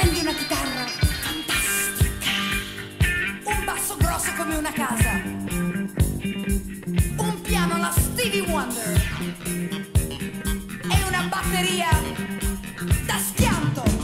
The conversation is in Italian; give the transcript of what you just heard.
Prendi una chitarra fantastica, un basso grosso come una casa, un piano alla Stevie Wonder e una batteria da schianto.